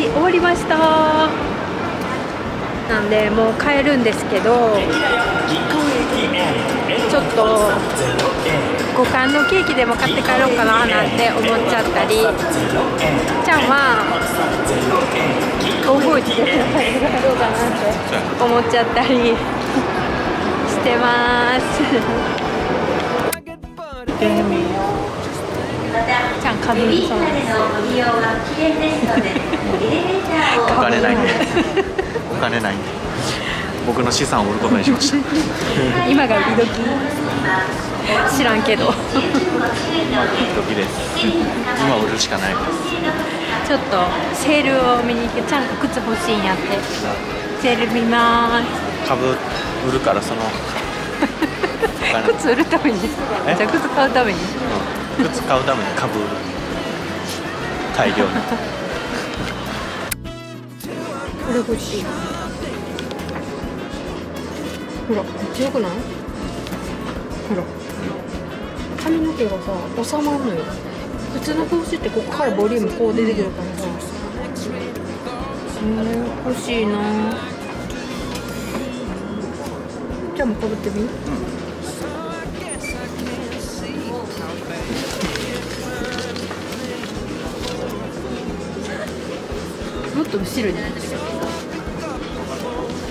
事終わりました。なんでもう帰るんですけどちょっと五感のケーキでも買って帰ろうかななんて思っちゃったりちゃんは551で買って帰ろうかなって思っちゃったり してます。ちゃん花粉症お金ないんでお金ないんで僕の資産を売ることにしました。今が売り時。知らんけど。時です。今売るしかないです。ちょっとセールを見に行けちゃんと靴欲しいんやって。セール見ます。株売るからその。靴売るために。じえゃあ靴買うために。うん靴買うために株売る大量にこれ欲しいほら。めっちゃよくないほら。髪の毛がさ収まるのよ。普通の帽子ってここからボリュームこう出てくるからさ。うん。欲しいな。じゃあもうかぶってみ、もっと後ろに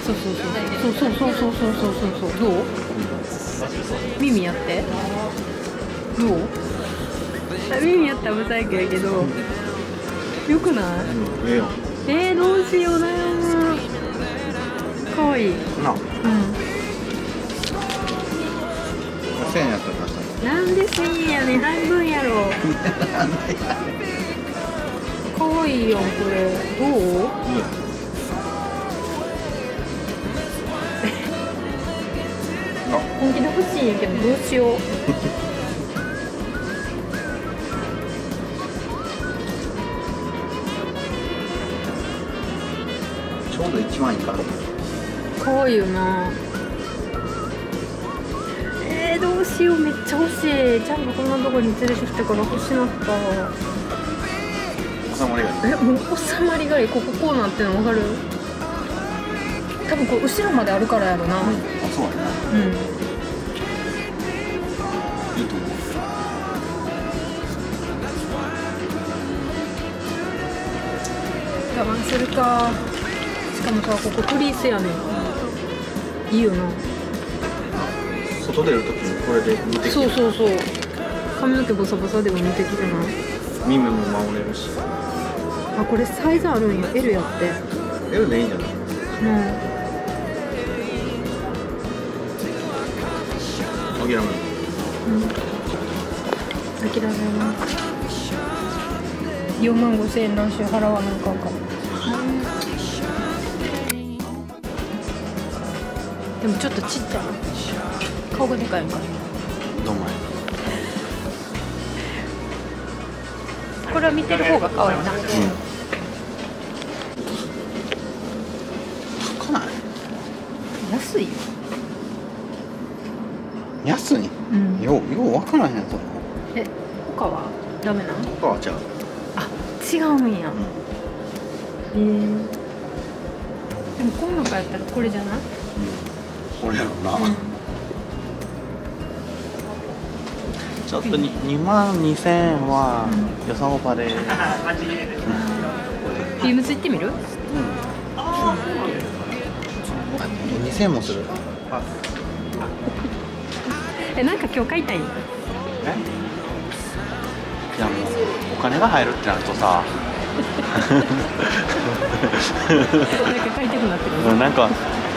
そうそうそうそうそうそうそうそうそうそうどう？耳やって。どうあ耳やったらブサイクやけどよくない？えー、どう？しようなかわいいうんな1000円やったらなんで1000円やねん。半分やろ かわいいやんこれどう？本気で欲しいんやけどどうしよう。ちょうど1万いかかわいいよな。えー、どうしよう。めっちゃ欲しい。ちゃんとこんなとこに連れてきたから欲しなった収まりがいいえもう収まりがいい。こここうなってんの分かる？多分こう後ろまであるからやろな。うん、あそうや。ないいと思う。我慢するか。しかもさここフリースやねん。いいよな。外出るときにこれで見てきて。そうそうそう。髪の毛ボサボサでも見てきてな。い耳も守れるしあこれサイズあるんや。L やって。L でいいんじゃない？うん諦める諦めます。4万5千円来週払わなあかんかもでもちょっとちっちゃい。顔がでかいんか。どんまいこれは見てる方が可愛いな。うん高ない安いよ安い。うん。ようよう分からへんえ他は？ダメなの？他は違う。あ違うんや。へえ。でもこの中やったらこれじゃない？これやろな、ちょっとに2万2000円は予算オー。バーで、ビームス行ってみる？2000円もするえなんか今日買いたい？いやもうお金が入るってなるとさ。なんか買いたくなってる。なんか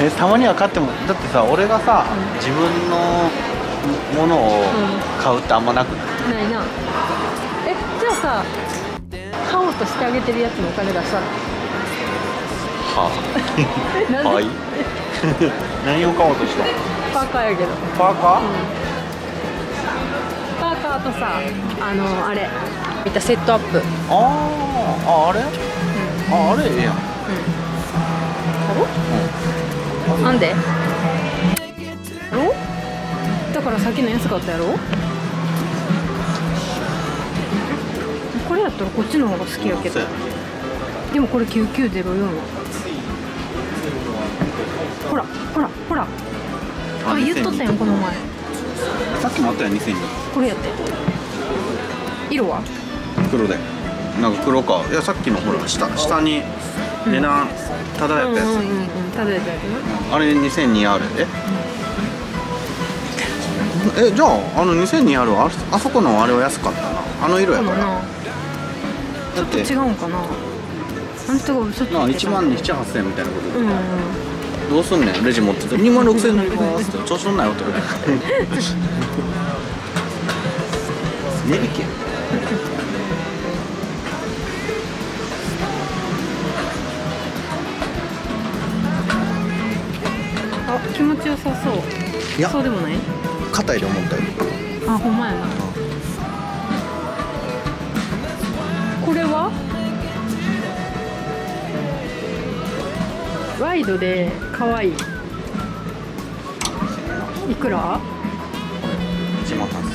えたまには買ってもだってさ俺がさ、うん自分のものを買うってあんまなくない、ないな。えじゃあさ買おうとしてあげてるやつにお金出したらはあ はい。何を買おうとした？パーカーやけど。パーカー、パーカーとさあのあれ。見たセットアップ。うんあーああれ？ああれええやん、だろなんで？やろ？だからさっきの安かったやろ？これやったらこっちの方が好きやけど。でもこれ9904ほらほらほら。あ言っとったやんこの前。さっきもあったやん2000これやって。色は？黒で。なんか黒か。いやさっきのほら下下に値段ただやったやつ、うんうんうんうん。ただやったやつな。あれ2002ある。え、えじゃああの2002あるああそこのあれは安かったな。あの色やから。ちょっとだって。違うんかな。あんたが嘘ついてた。な1万2 8 0 0 0みたいなこと。で、うんうん。どうすんねん。レジ持ってて。2万6000円になりますって。調子乗んなよって言われて 値引きや。あ気持ちよさそう。いや。そうでもない？硬いで思ったよあほんまやな。これは？ワイドで可愛い。いくら？1万8000円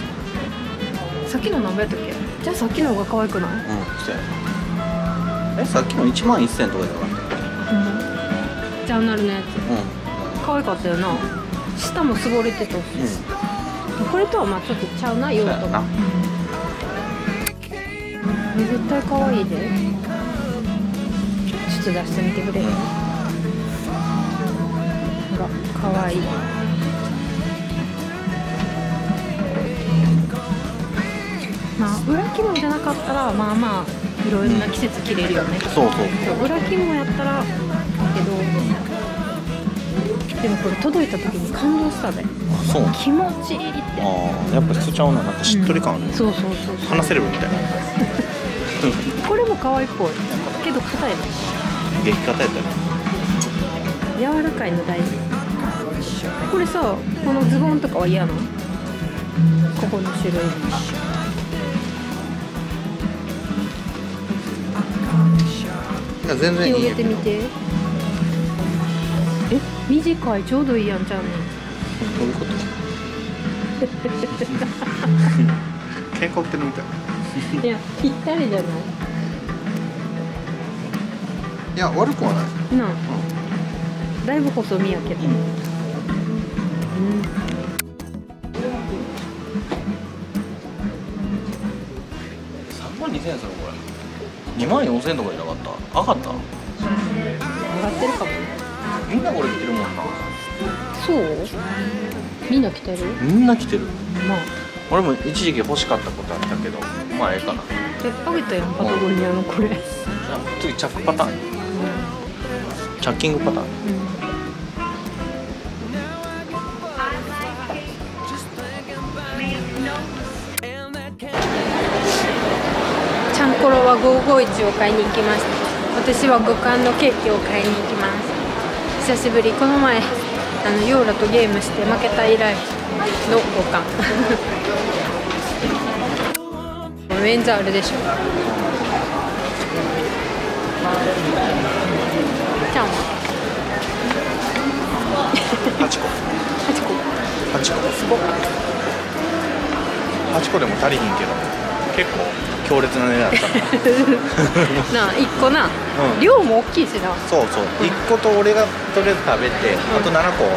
さっきの何倍やったっけ？じゃあさっきの方が可愛くない？うんそうやえさっきの1万1000円とかやったかジャーナルのやつ。な可愛かったよな。下もすごれてたし、うん。これとはまあちょっとちゃうな用途が。そう絶対可愛いで。ちょっと出してみてくれ。る、ほら可愛いまあ裏肝じゃなかったらまあまあいろんな季節着れるよね、そうそうそう。裏肝やったらけどでもこれ届いた時に感動したで。あそう。あ気持ちいいって。あやっぱ普通ちゃうな。なんかしっとり感。ある、うんそうそうそうそう。話せるみたいな。これも可愛いっぽい。けど硬いの。激硬やったよ柔らかいの大事。これさこのズボンとかは嫌なの？ここの種類いや全然いい。広よげてみて。え短いちょうどいいやんちゃうねんどういうこと？喧嘩売ってるみた。いいやぴったりじゃない？いや悪くはない。なあ。だいぶ細身やけど。うん。3万2000円するこれ2万4000円とかじゃなかった。上がった？上がってるかもね。みんなこれ着てるもんな。そう？みんな着てる？みんな着てる。まあ。俺も一時期欲しかったことあったけどまあええかな。えあげたやん。パタゴニアのこれ。次チャックパターン。チャッキングパターン。ち551を買いに行きました。私は五感のケーキを買いに行きます。久しぶりこの前あのヨーラとゲームして負けた以来の五感。メンズあるでしょちゃんは8個8個8個8個でも足りひんけど結構強烈な値段だったな なあ1個な、うん。量も大きいしな。そうそう。1個と俺がとりあえず食べて、あと7個は、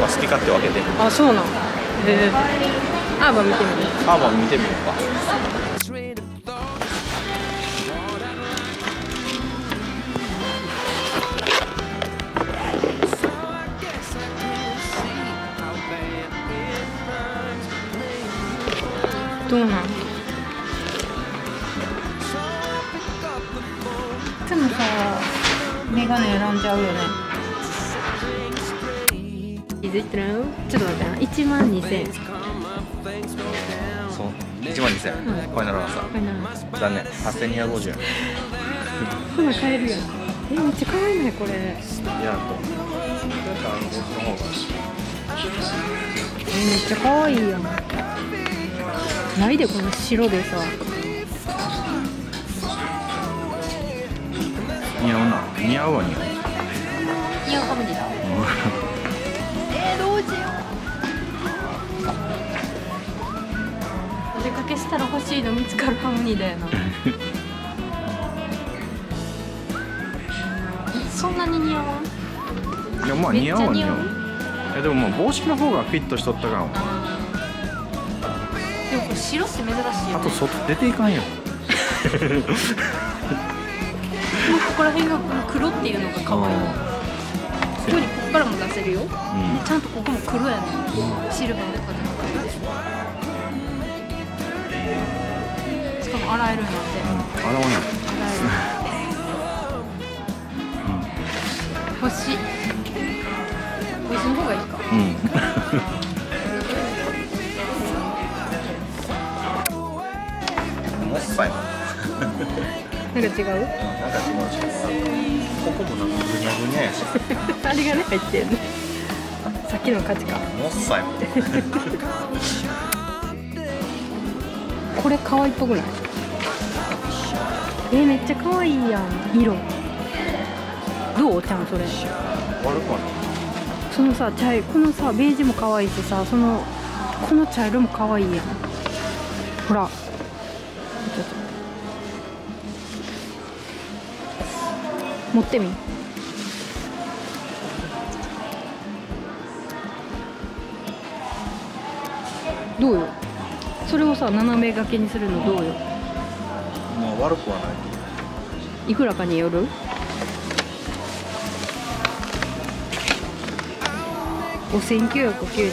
まあ、好き勝手分けて。あそうなん。へえ。アーバン見てみる？アーバン見てみようかメガネ選んじゃうよね気づいてるちょっと待ってな1万2000円そう1万2000円、うんこれなー残念8250円ほな買えるやんえめっちゃ可愛いねこれえいやとなんかあの僕の方がめっちゃ可愛いやんないでこの白でさ似合うな似合うわ似合う。似合うかもしれないえー、どうしよう。お出かけしたら欲しいの見つかるハムニーだよな。そんなに似合わん？いやまあ似合うは似合う。似合う？いやでもまあ帽子の方がフィットしとったからでもこれ白って珍しいよね。あと外出ていかんよ ここら辺がこの黒っていうのが可愛い。ここにここからも出せるよ、ん。ちゃんとここも黒やねん。シルバーとかじゃなくてしかも洗えるんだって。洗わない。洗える。星。星の方がいいか。うんなんか違うなんか違うここもなんかぐにゃぐにゃやし。あれがね入ってる。ねさっきの価値かもっさいもん。これ可愛いっぽくない？えー、めっちゃ可愛いやん。色。どう？ちゃんそれ。悪くはそのさ茶色このさベージュも可愛いしさそのこの茶色も可愛いやん。ほら持ってみ。どうよ？それをさ斜め掛けにするのどうよ？まあ悪くはない。いくらかによる？5995円。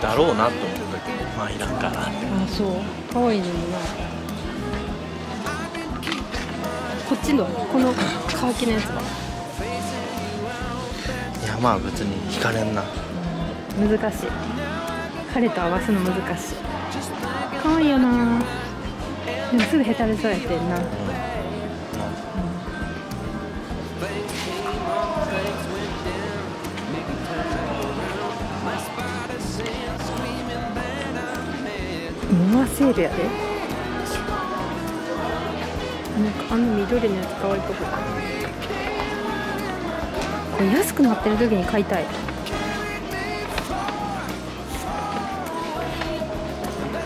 だろうなと思ったけどまあいらんかなって。あそう。可愛いのになこっちのこの乾きのやつは。いやまあ別に惹かれんな。難しい。彼と合わすの難しい。可愛いよな。でもすぐへたれそうやってんな。モアセールやでなんかあの緑のやつ可愛いっぽく。ないこれ安くなってる時に買いたい。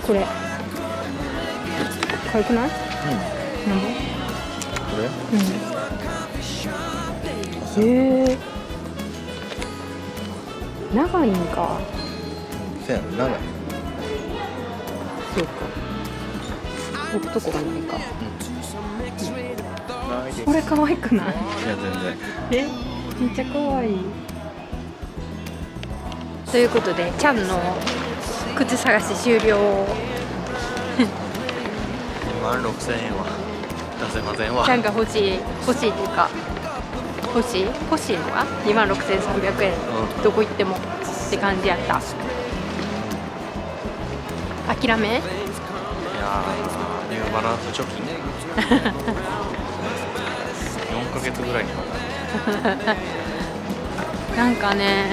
これ。可愛くない？うん。なんぼこれ？うん。へえ。長いんか。せやな長い。そうか。置くとこがないか。長いでこれ可愛くない？いや全然。えめっちゃ可愛い。ということでちゃんの靴探し終了2万6000円は。出せませんわ。ちゃんが欲しい欲しいっていうか欲しい？欲しいのは2万6300円。うん。どこ行ってもって感じやった。諦め？いやバランス貯金4ヶ月ぐらいになんかね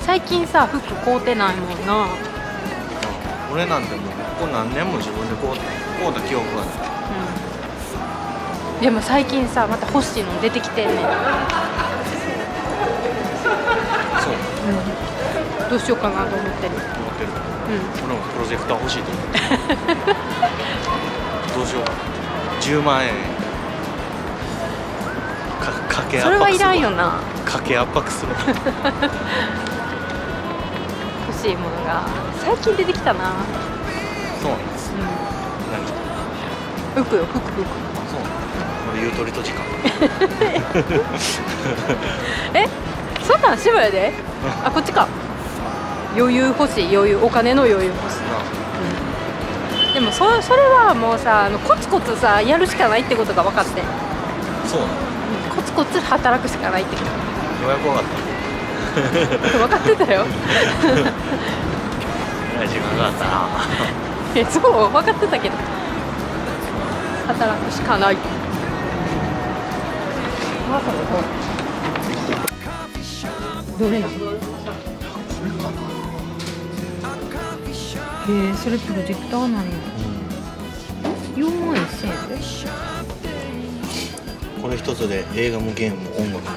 最近さ服買うてないもんな。俺なんてもうここ何年も自分でこうこうた記憶がない。うん。でも最近さまた欲しいの出てきてんねん、そう。うん、どうしようかなと思ってる。思ってるう俺もプロジェクター欲しいと思って どうしよう。か10万円。かかけんそれはい圧迫するわ。らんよな。かけ圧迫するわ。欲しいものが。最近出てきたな。そうなんです。う何？ん服よ服服そう。なん俺言うとりと時間。え？そんなん渋谷で？あこっちか余裕欲しい余裕お金の余裕欲しい。でもそそれはもうさあのコツコツさやるしかないってことが分かって、そうなの。うん。コツコツ働くしかないってこようやく分かった。と 分かってたよ。えらい時間があったな えそう？分かってたけど。働くしかない。まさにどれなの？へえそれプロジェクターなん、うん、4万1000円これ一つで映画もゲームも音楽。も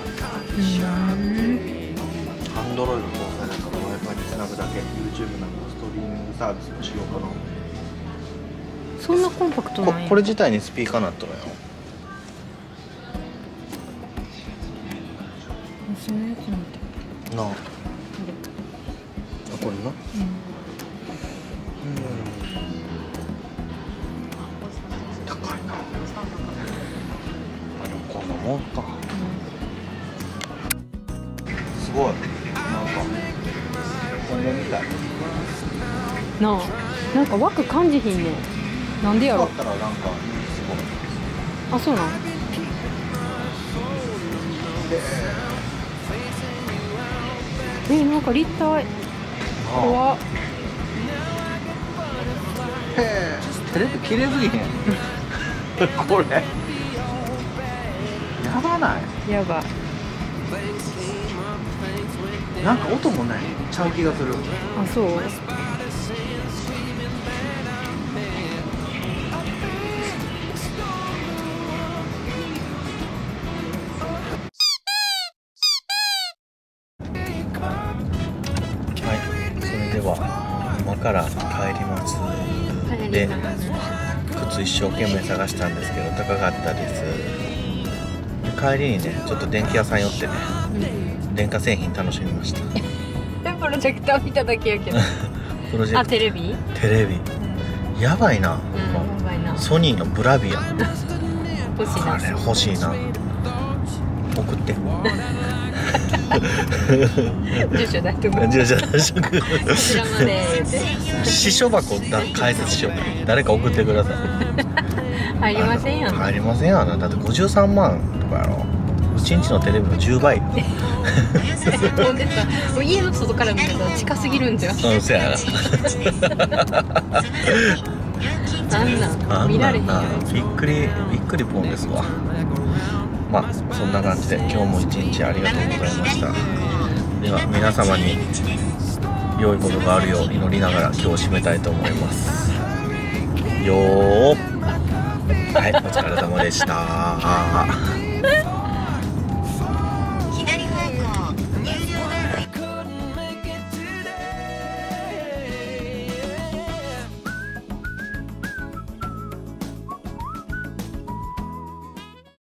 アンドロイド搭載だから w i f i に繋なぐだけ YouTube などのストリーミングサービスも使用可能そんなコンパクトなんやこれ自体にスピーカーなったのよ。そのやつななあこれな、うん。ごい。なんかみたいうんなあ。なんか枠感じひんねん。なんでやろ。だったらなんかすごい。あそうなんえなんか立体。怖っ。へえ。テレビ綺麗すぎへん。これ。やばない。やばなんか音もない。ちゃう気がする。あそう？はいそれでは今から帰ります。で靴一生懸命探したんですけど高かったです。帰りにねちょっと電気屋さん寄ってね電化製品楽しみました。で プロジェクター見ただけやけど。あ プロジェクト。テレビ？テレビ。やばいな、うんやばいな。ソニーのブラビア。欲しいな。あれ欲しいな。送って。住所大丈夫？じゃあじゃあ大丈夫。こちらまで言って。支所箱だ解説しよう誰か送ってください。入りませんやん入りませんよあなだって53万とかやろうちんちのテレビの10倍。もう家の外から見ると近すぎるんじゃんうんそやあんな。見られへんびっくりびっくりポンですわ。まあそんな感じで今日も一日ありがとうございました。では皆様に良いことがあるよう祈りながら今日を締めたいと思います。よー。はいお疲れ様でした